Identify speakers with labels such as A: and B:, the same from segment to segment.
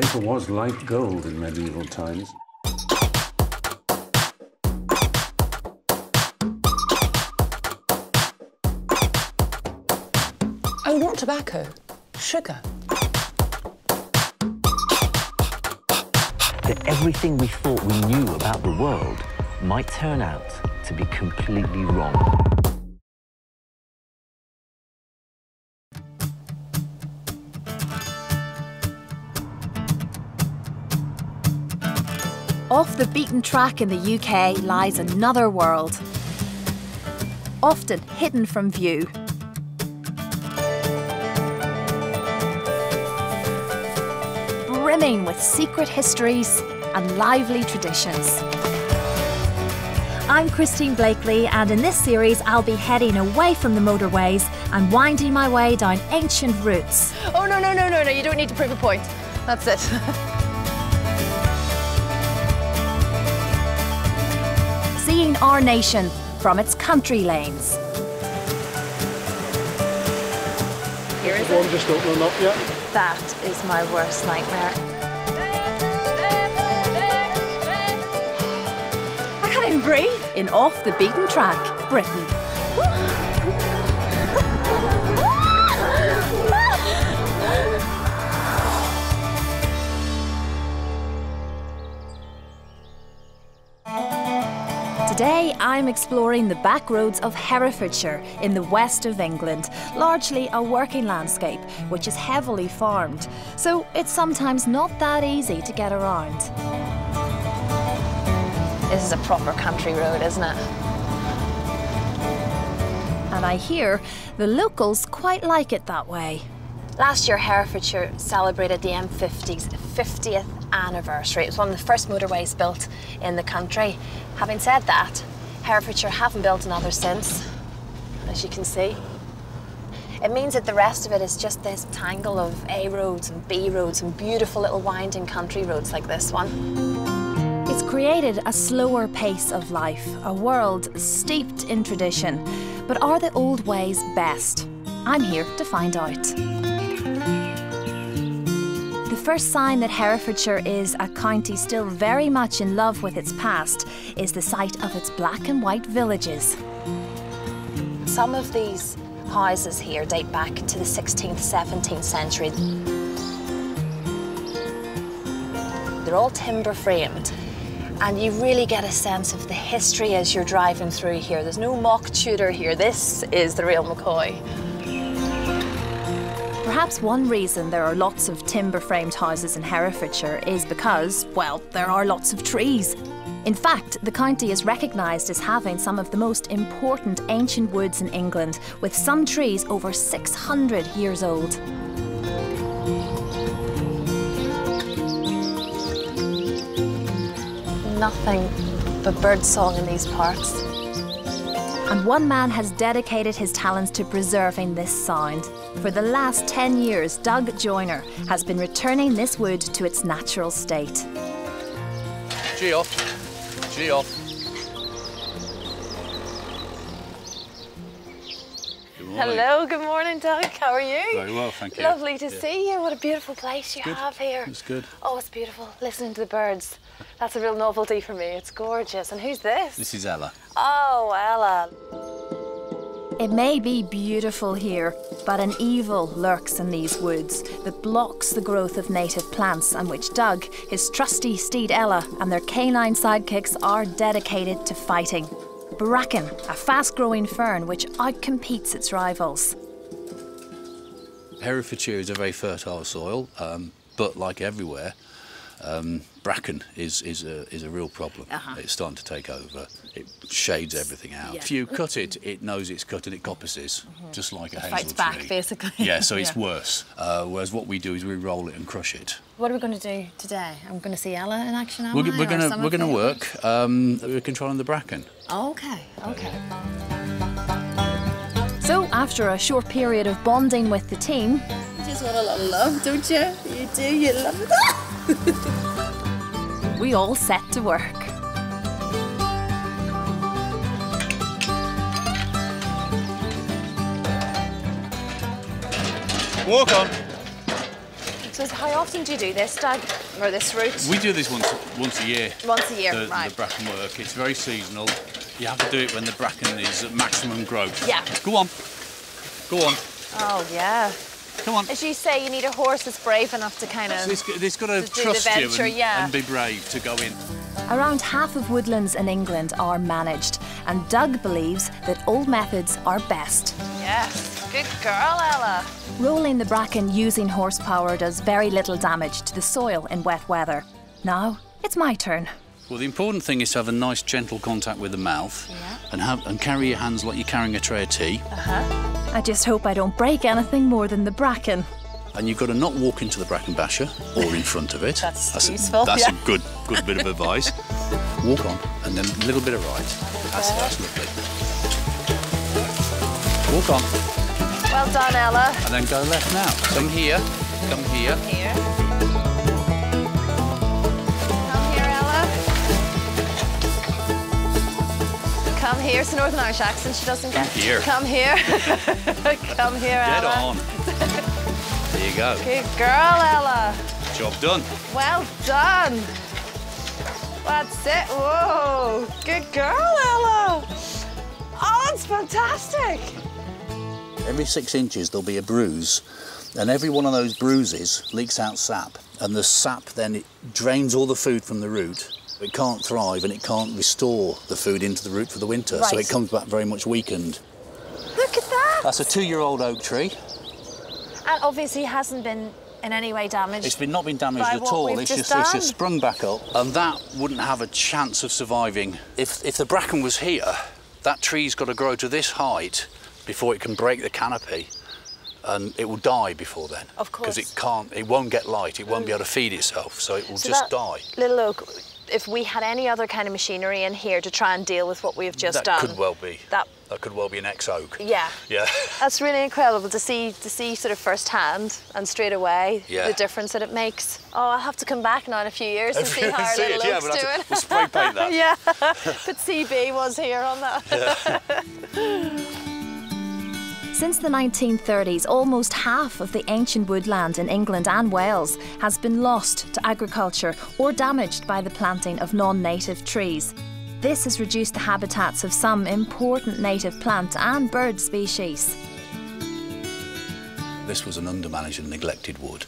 A: Paper was like gold in medieval times.
B: Oh, not tobacco, sugar.
C: That everything we thought we knew about the world might turn out to be completely wrong.
D: Off the beaten track in the UK lies another world, often hidden from view. Brimming with secret histories and lively traditions. I'm Christine Bleakley, and in this series, I'll be heading away from the motorways and winding my way down ancient routes.
B: Oh, no, no, no, no, no, you don't need to prove a point. That's it.
D: Seeing our nation from its country lanes.
B: Here is
E: One
B: it.
E: just opening up yet.
B: That is my worst nightmare.
D: I can't even breathe. In Off the Beaten Track, Britain. Today, I'm exploring the back roads of Herefordshire in the west of England, largely a working landscape which is heavily farmed, so it's sometimes not that easy to get around.
B: This is a proper country road, isn't it?
D: And I hear the locals quite like it that way.
B: Last year, Herefordshire celebrated the M50's 50th anniversary. It was one of the first motorways built in the country. Having said that, Herefordshire haven't built another since, as you can see. It means that the rest of it is just this tangle of A roads and B roads and beautiful little winding country roads like this one.
D: It's created a slower pace of life, a world steeped in tradition. But are the old ways best? I'm here to find out. First sign that Herefordshire is a county still very much in love with its past is the sight of its black and white villages.
B: Some of these houses here date back to the 16th, 17th century. They're all timber framed. And you really get a sense of the history as you're driving through here. There's no mock Tudor here. This is the real McCoy.
D: Perhaps one reason there are lots of timber framed houses in Herefordshire is because, well, there are lots of trees. In fact, the county is recognised as having some of the most important ancient woods in England, with some trees over 600 years old.
B: Nothing but birdsong in these parts.
D: And one man has dedicated his talents to preserving this sound. For the last 10 years, Doug Joyner has been returning this wood to its natural state.
F: G off. Off. Morning.
B: Hello, good morning, Doug. How are you?
F: Very well, thank you.
B: Lovely to
F: Yeah.
B: see you. What a beautiful place you
F: Good.
B: have here.
F: It's good.
B: Oh, it's beautiful. Listening to the birds. That's a real novelty for me. It's gorgeous. And who's this?
F: This is Ella.
B: Oh, Ella.
D: It may be beautiful here, but an evil lurks in these woods that blocks the growth of native plants and which Doug, his trusty steed Ella, and their canine sidekicks are dedicated to fighting. Bracken, a fast growing fern which outcompetes its rivals.
F: Herefordshire is a very fertile soil, um, but like everywhere, um, bracken is, is, a, is a real problem.
B: Uh-huh.
F: It's starting to take over. It shades everything out.
B: Yeah.
F: If you cut it, it knows it's cut and it coppices, just like a hazel
B: Fights back, basically.
F: Yeah, so it's
B: Yeah.
F: worse. Uh, whereas what we do is we roll it and crush it.
B: What are we going to do today? I'm going to see Ella in action, am
F: We're,
B: I,
F: g- we're we're gonna work. Um, we're controlling the bracken.
B: Okay, okay.
D: So, after a short period of bonding with the team,
B: You just want a lot of love, don't you? You do, you love it.
D: we all set to work.
F: Walk on.
B: So how often do you do this, Doug, or this route?
F: We do this once once a year.
B: Once a year,
F: the,
B: right.
F: The bracken work. It's very seasonal. You have to do it when the bracken is at maximum growth.
B: Yeah.
F: Go on. Go on.
B: Oh yeah.
F: Come on.
B: As you say, you need a horse that's brave enough to kind of.
F: It's, it's got to
B: to do the
F: trust you and,
B: yeah.
F: and be brave to go in.
D: Around half of woodlands in England are managed, and Doug believes that old methods are best.
B: Yes. Good girl, Ella.
D: Rolling the bracken using horsepower does very little damage to the soil in wet weather. Now it's my turn.
F: Well, the important thing is to have a nice, gentle contact with the mouth, and have and carry your hands like you're carrying a tray of tea. Uh-huh.
D: I just hope I don't break anything more than the bracken.
F: And you've got to not walk into the bracken basher or in front of it.
B: That's
F: a-
B: useful,
F: that's
B: yeah.
F: a good, good bit of advice. Walk on, and then a little bit of right. That's, that's lovely. Walk on,
B: Well done, Ella.
F: and then go left now. Come here, come here.
B: Here. Come here, Ella. Come here. It's a Northern Irish accent. She doesn't get.
F: Come here.
B: Come here. Come here,
F: Get
B: Ella.
F: on. There you go.
B: Good girl, Ella.
F: Job done.
B: Well done. That's it. Whoa. Good girl, Ella. Oh, that's fantastic.
F: Every six inches there'll be a bruise, and every one of those bruises leaks out sap, and the sap then it drains all the food from the root. It can't thrive and it can't restore the food into the root for the winter, so it comes back very much weakened.
B: Look at that.
F: That's a two-year-old oak tree.
B: And obviously hasn't been in any way damaged.
F: It's been not been damaged at all. It's
B: just
F: just, it's just sprung back up, and that wouldn't have a chance of surviving if if the bracken was here. That tree's got to grow to this height before it can break the canopy, and it will die before then.
B: Of course.
F: Because it can't, it won't get light. It won't be able to feed itself, so it will
B: So
F: just die.
B: Little oak. If we had any other kind of machinery in here to try and deal with what we've just
F: that
B: done, That
F: could well be.
B: That
F: That could well be an ex oak.
B: yeah.
F: Yeah.
B: That's really incredible to see to see sort of firsthand and straight away
F: Yeah.
B: the difference that it makes. Oh, I'll have to come back now in a few years and see how our
F: See
B: little
F: it, yeah,
B: oak's
F: we'll have to-
B: doing.
F: we'll spray paint that.
B: yeah, but CB was here on that.
D: Since the 1930s, almost half of the ancient woodland in England and Wales has been lost to agriculture or damaged by the planting of non native trees. This has reduced the habitats of some important native plant and bird species.
F: This was an undermanaged and neglected wood.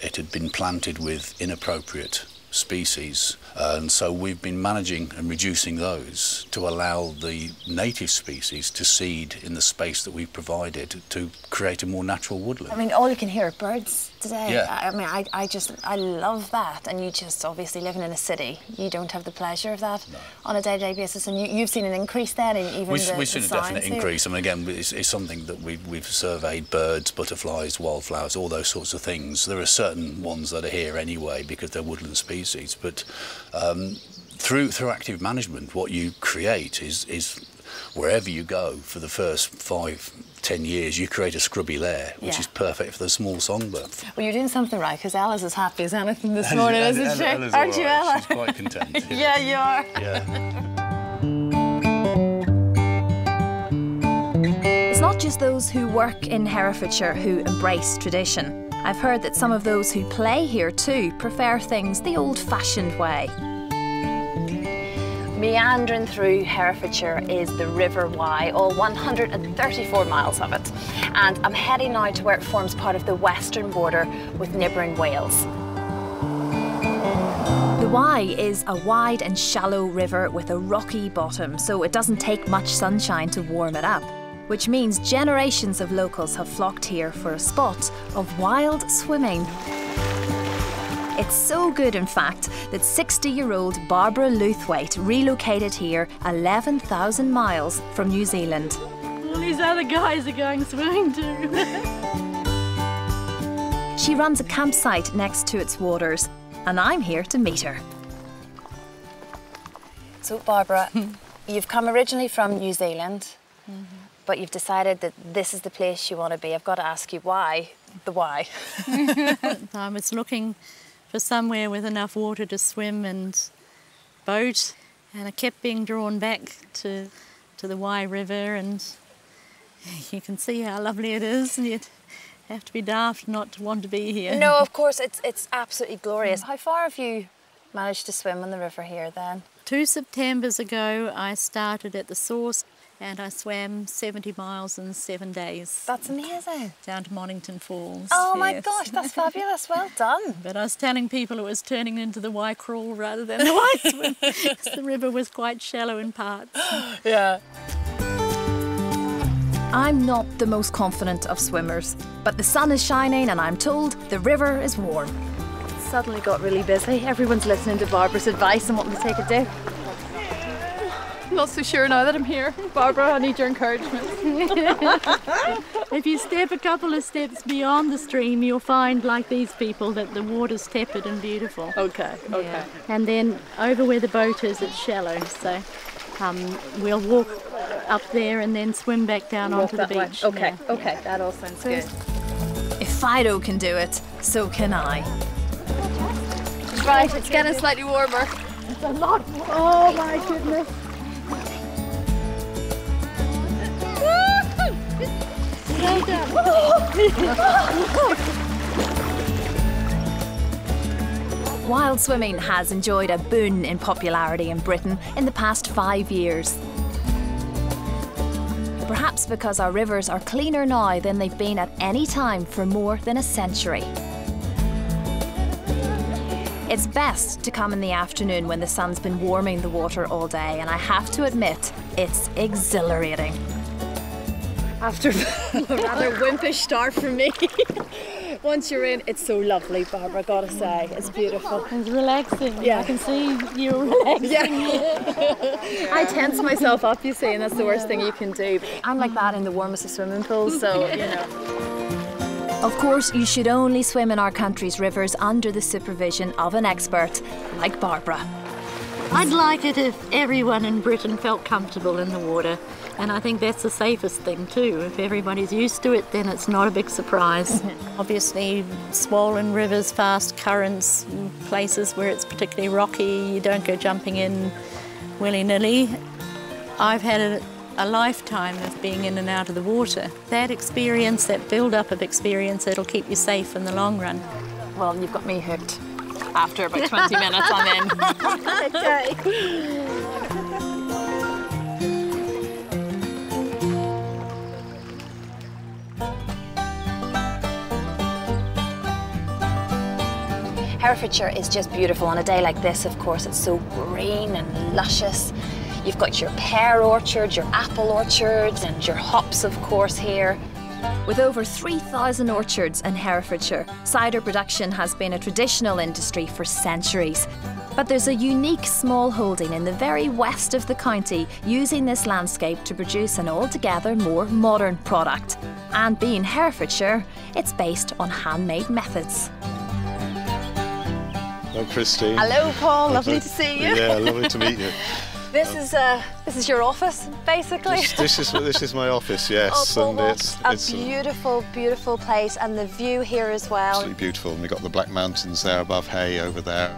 F: It had been planted with inappropriate species, and so we've been managing and reducing those to allow the native species to seed in the space that we've provided to create a more natural woodland.
B: I mean, all you can hear are birds today.
F: Yeah.
B: I mean, I, I just, I love that. And you just, obviously, living in a city, you don't have the pleasure of that on a day-to-day basis. And you, you've seen an increase then in even
F: We've,
B: the,
F: we've
B: the
F: seen a definite
B: here?
F: increase. I mean, again, it's, it's something that we've, we've surveyed birds, butterflies, wildflowers, all those sorts of things. There are certain ones that are here anyway because they're woodland species, but um, through through active management, what you create is is wherever you go for the first five, ten years, you create a scrubby lair, which
B: Yeah.
F: is perfect for the small songbird.
B: Well, you're doing something right because Ella's as happy as anything this morning, isn't she?
F: Ella's
B: Aren't
F: all
B: you,
F: right.
B: Ella?
F: She's quite content.
B: yeah, you are.
F: yeah.
D: It's not just those who work in Herefordshire who embrace tradition. I've heard that some of those who play here too prefer things the old fashioned way.
B: Meandering through Herefordshire is the River Wye, all 134 miles of it. And I'm heading now to where it forms part of the western border with neighbouring Wales.
D: The Wye is a wide and shallow river with a rocky bottom, so it doesn't take much sunshine to warm it up. Which means generations of locals have flocked here for a spot of wild swimming. It's so good, in fact, that 60 year old Barbara Luthwaite relocated here 11,000 miles from New Zealand.
E: All these other guys are going swimming too.
D: She runs a campsite next to its waters, and I'm here to meet her.
B: So, Barbara, you've come originally from New Zealand, mm-hmm. but you've decided that this is the place you want to be. I've got to ask you why. The why.
E: I was looking for somewhere with enough water to swim and boat, and I kept being drawn back to to the Wye River, and you can see how lovely it is. And, you'd have to be daft not to want to be here.
B: No, of course, it's, it's absolutely glorious. How far have you managed to swim on the river here then?
E: Two Septembers ago, I started at the source and I swam 70 miles in seven days.
B: That's amazing.
E: Down to Monnington Falls.
B: Oh my gosh, that's fabulous. Well done.
E: But I was telling people it was turning into the Wye crawl rather than the Wye swim because the river was quite shallow in parts.
B: Yeah.
D: I'm not the most confident of swimmers, but the sun is shining and I'm told the river is warm.
G: Suddenly got really busy. Everyone's listening to Barbara's advice and wanting to take a dip. Not so sure now that I'm here. Barbara, I need your encouragement.
E: If you step a couple of steps beyond the stream, you'll find, like these people, that the water's tepid and beautiful.
G: Okay, okay.
E: Yeah. And then over where the boat is, it's shallow. So um, we'll walk up there and then swim back down
G: Walk
E: onto the
G: that way.
E: beach.
G: Okay,
E: Yeah.
G: okay, that all sounds good.
D: If Fido can do it, so can I.
G: Right, it's getting slightly warmer. It's a lot more.
E: Oh my goodness.
D: Wild swimming has enjoyed a boon in popularity in Britain in the past five years. Perhaps because our rivers are cleaner now than they've been at any time for more than a century. It's best to come in the afternoon when the sun's been warming the water all day, and I have to admit, it's exhilarating.
G: After a rather wimpish start for me. Once you're in, it's so lovely, Barbara, gotta say. It's beautiful.
E: It's relaxing.
G: Yeah.
E: I can see you relaxing.
G: I tense myself up, you see, and that's the worst thing you can do. I'm like that in the warmest of swimming pools, so, you know.
D: Of course, you should only swim in our country's rivers under the supervision of an expert like Barbara.
E: I'd like it if everyone in Britain felt comfortable in the water. And I think that's the safest thing too. If everybody's used to it, then it's not a big surprise. Obviously, swollen rivers, fast currents, places where it's particularly rocky, you don't go jumping in willy nilly. I've had a, a lifetime of being in and out of the water. That experience, that build up of experience, it'll keep you safe in the long run.
G: Well, you've got me hooked. After about 20 minutes, I'm in.
B: Herefordshire is just beautiful on a day like this, of course. It's so green and luscious. You've got your pear orchards, your apple orchards, and your hops, of course, here.
D: With over 3,000 orchards in Herefordshire, cider production has been a traditional industry for centuries. But there's a unique small holding in the very west of the county using this landscape to produce an altogether more modern product. And being Herefordshire, it's based on handmade methods.
H: Hi, Christine.
G: Hello, Paul. Lovely to see you.
H: Yeah, lovely to meet you.
G: This is uh, this is your office, basically.
H: This, this is this is my office, yes,
B: Oh,
H: and
B: Paul,
H: it's
B: a
H: it's
B: beautiful, beautiful place, and the view here as well.
H: absolutely beautiful. And we've got the Black Mountains there above Hay over there.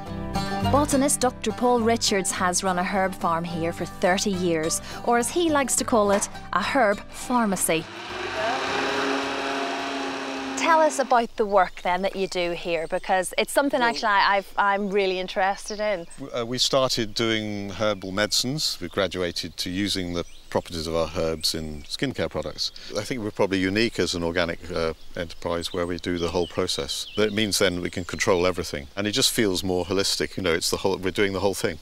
D: Botanist Dr. Paul Richards has run a herb farm here for 30 years, or as he likes to call it, a herb pharmacy.
B: Tell us about the work then that you do here, because it's something actually I, I've, I'm really interested in.
H: Uh, we started doing herbal medicines. We graduated to using the properties of our herbs in skincare products. I think we're probably unique as an organic uh, enterprise where we do the whole process. That means then we can control everything, and it just feels more holistic. You know, it's the whole. We're doing the whole thing.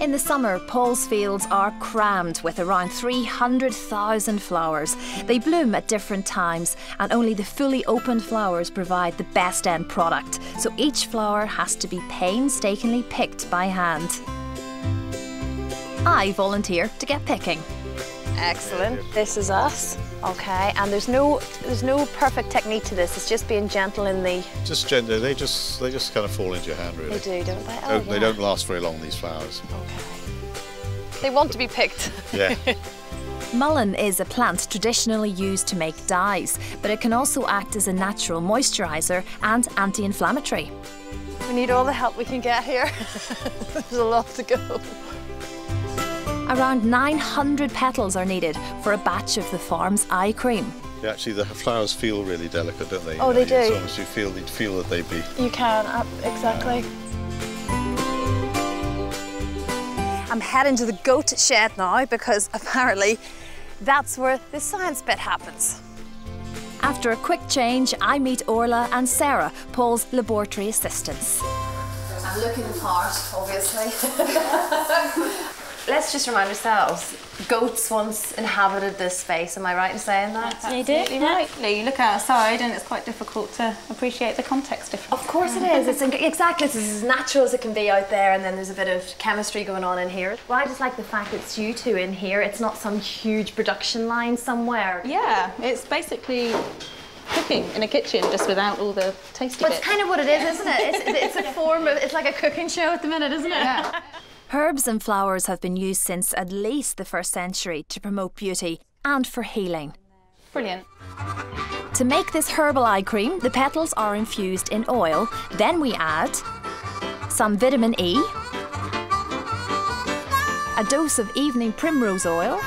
D: In the summer, Paul's fields are crammed with around 300,000 flowers. They bloom at different times, and only the fully opened flowers provide the best end product. So each flower has to be painstakingly picked by hand. I volunteer to get picking.
B: Excellent. This is us. Okay, and there's no there's no perfect technique to this. It's just being gentle in the.
H: Just gently. They just they just kind of fall into your hand, really.
B: They do, don't they? Oh,
H: Don't- They
B: yeah.
H: don't last very long. These flowers.
B: Okay. They want to be picked.
H: Yeah.
D: Mullein is a plant traditionally used to make dyes, but it can also act as a natural moisturiser and anti inflammatory.
B: We need all the help we can get here. There's a lot to go.
D: A Around 900 petals are needed for a batch of the farm's eye cream.
H: Yeah, actually, the flowers feel really delicate, don't they?
G: Oh, they do.
H: It's almost you feel you feel that they be.
G: You can, uh, exactly.
D: I'm heading to the goat shed now because apparently that's where the science bit happens. After a quick change, I meet Orla and Sarah, Paul's laboratory assistants.
B: I'm looking the part, obviously. Let's just remind ourselves, goats once inhabited this space, am I right in saying that?
I: You did, right. You look outside and it's quite difficult to appreciate the context difference.
B: Of course it is. It's exactly it's as natural as it can be out there, and then there's a bit of chemistry going on in here. Well, I just like the fact it's you two in here. It's not some huge production line somewhere.
I: Yeah, it's basically cooking in a kitchen just without all the tasty
B: But it's
I: bits.
B: kind of what it is, isn't it? It's, it's a form of, it's like a cooking show at the minute, isn't it?
I: Yeah.
D: Herbs and flowers have been used since at least the first century to promote beauty and for healing.
I: Brilliant.
D: To make this herbal eye cream, the petals are infused in oil. Then we add some vitamin E, a dose of evening primrose oil,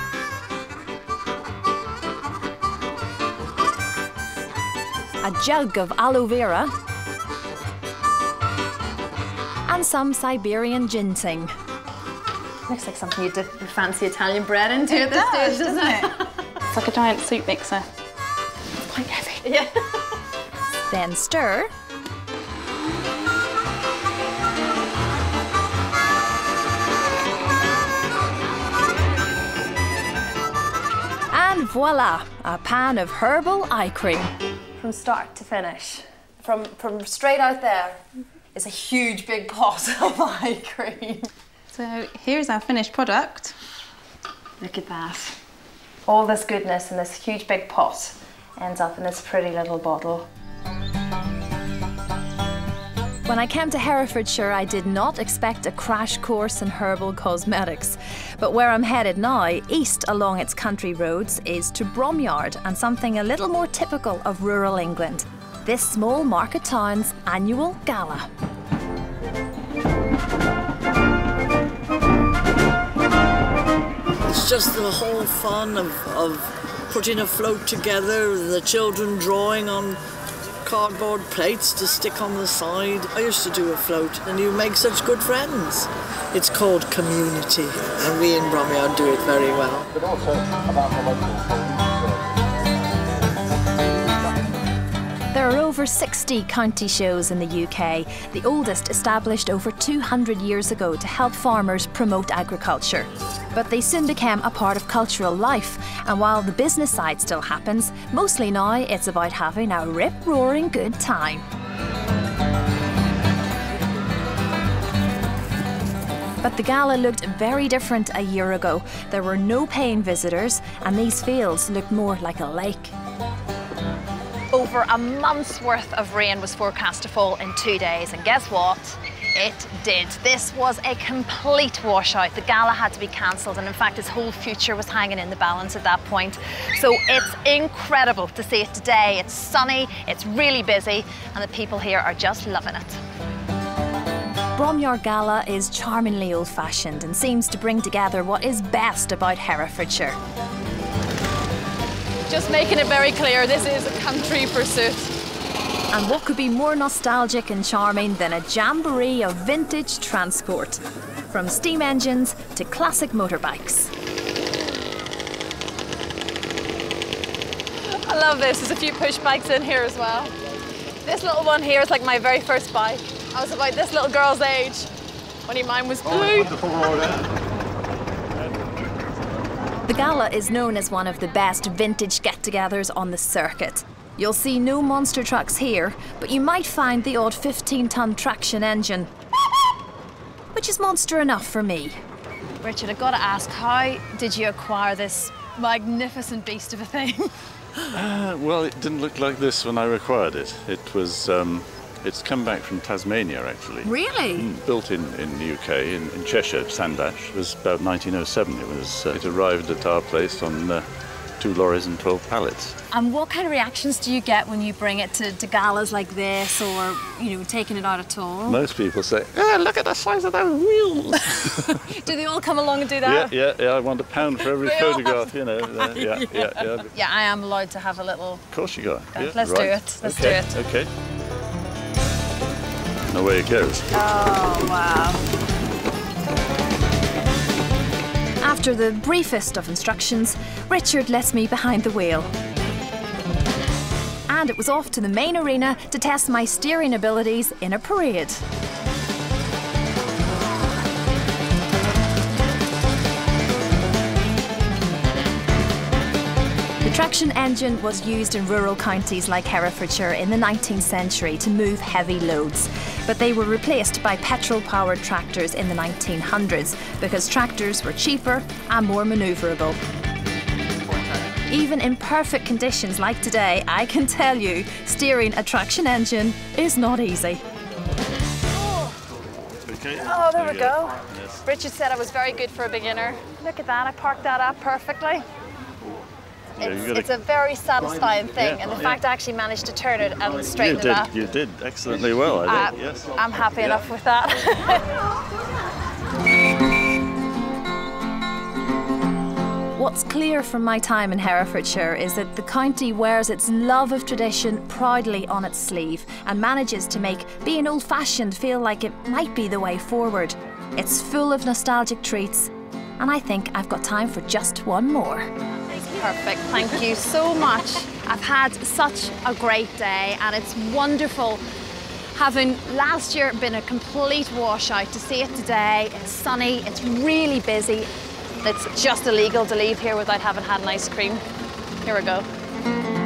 D: a jug of aloe vera, and some Siberian ginseng.
B: Looks like something you dip your fancy Italian bread into at this
I: does,
B: stage, doesn't it?
I: It's like a giant soup mixer.
B: It's Quite heavy. Yeah.
D: Then stir. And voila, a pan of herbal eye cream.
B: From start to finish, from from straight out there, is a huge big pot of eye cream.
I: So here's our finished product.
B: Look at that. All this goodness in this huge big pot ends up in this pretty little bottle.
D: When I came to Herefordshire, I did not expect a crash course in herbal cosmetics. But where I'm headed now, east along its country roads, is to Bromyard and something a little more typical of rural England this small market town's annual gala.
J: Just the whole fun of, of putting a float together, the children drawing on cardboard plates to stick on the side. I used to do a float and you make such good friends. It's called community and we in Bromyard do it very well.
D: There are over 60 county shows in the UK, the oldest established over 200 years ago to help farmers promote agriculture. But they soon became a part of cultural life, and while the business side still happens, mostly now it's about having a rip roaring good time. But the gala looked very different a year ago. There were no paying visitors, and these fields looked more like a lake.
B: Over a month's worth of rain was forecast to fall in two days, and guess what? It did. This was a complete washout. The gala had to be cancelled, and in fact, his whole future was hanging in the balance at that point. So it's incredible to see it today. It's sunny, it's really busy, and the people here are just loving it.
D: Bromyard Gala is charmingly old fashioned and seems to bring together what is best about Herefordshire.
G: Just making it very clear, this is a country pursuit.
D: And what could be more nostalgic and charming than a jamboree of vintage transport? From steam engines to classic motorbikes.
G: I love this. There's a few push bikes in here as well. This little one here is like my very first bike. I was about this little girl's age when mine was blue.
D: The gala is known as one of the best vintage get togethers on the circuit. You'll see no monster trucks here, but you might find the odd 15 ton traction engine, which is monster enough for me.
G: Richard, I've got to ask, how did you acquire this magnificent beast of a thing?
K: Uh, well, it didn't look like this when I required it. It was, um, it's come back from Tasmania actually.
D: Really?
K: Mm, Built in, in the UK, in, in Cheshire, Sandbach. It was about 1907. It was. Uh, it arrived at our place on uh, two lorries and 12 pallets.
D: And what kind of reactions do you get when you bring it to, to galas like this or, you know, taking it out at all?
K: Most people say, "Ah, look at the size of those wheels.
D: Do they all come along and do that?
K: yeah, yeah. yeah. I want a pound for every photograph, you know. uh, yeah, yeah, yeah. Of
D: Yeah, I am allowed to have a little.
K: Of course you got. Yeah,
D: Let's do it, let's do it.
K: Okay. And away it goes.
D: Oh, wow. After the briefest of instructions, Richard lets me behind the wheel. And it was off to the main arena to test my steering abilities in a parade. Traction engine was used in rural counties like Herefordshire in the 19th century to move heavy loads, but they were replaced by petrol powered tractors in the 1900s because tractors were cheaper and more manoeuvrable. Even in perfect conditions like today, I can tell you steering a traction engine is not easy.
K: Okay.
G: Oh, there we go. Richard said I was very good for a beginner. Look at that, I parked that up perfectly.
K: Yeah, you
G: It's,
K: gotta-
G: it's a very satisfying thing,
K: Yeah,
G: and the
K: yeah.
G: fact I actually managed to turn it and
K: You
G: straighten
K: did,
G: it up.
K: you did excellently well, I
G: Uh,
K: think. yes.
G: I'm happy
K: Yeah.
G: enough with that.
D: What's clear from my time in Herefordshire is that the county wears its love of tradition proudly on its sleeve and manages to make being old fashioned feel like it might be the way forward. It's full of nostalgic treats, and I think I've got time for just one more.
B: Perfect. Thank you so much. I've had such a great day and it's wonderful having last year been a complete washout to see it today. It's sunny, it's really busy. It's just illegal to leave here without having had an ice cream. Here we go.